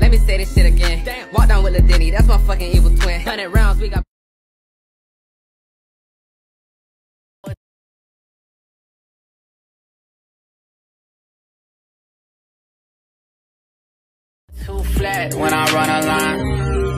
let me say this shit again. Damn. Walk down with a Denny, that's my fucking evil twin. Hundred rounds, we got. Too flat when I run a line.